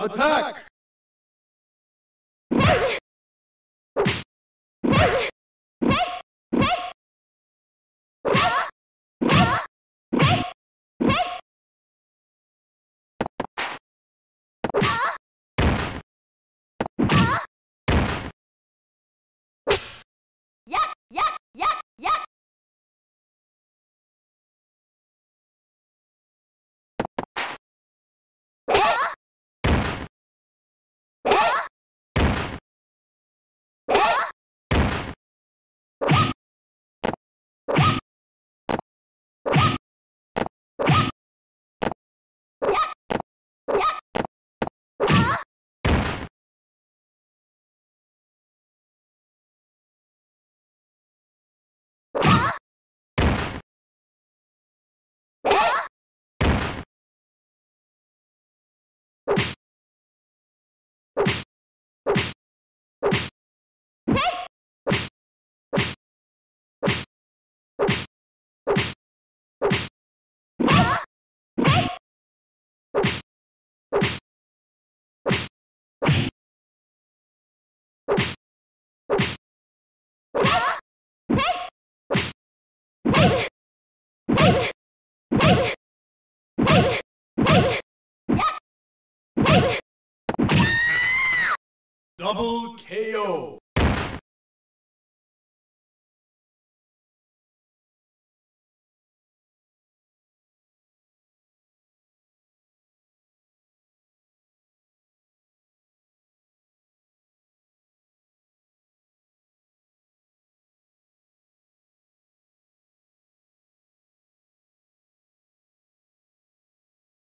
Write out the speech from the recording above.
Attack! you Double KO!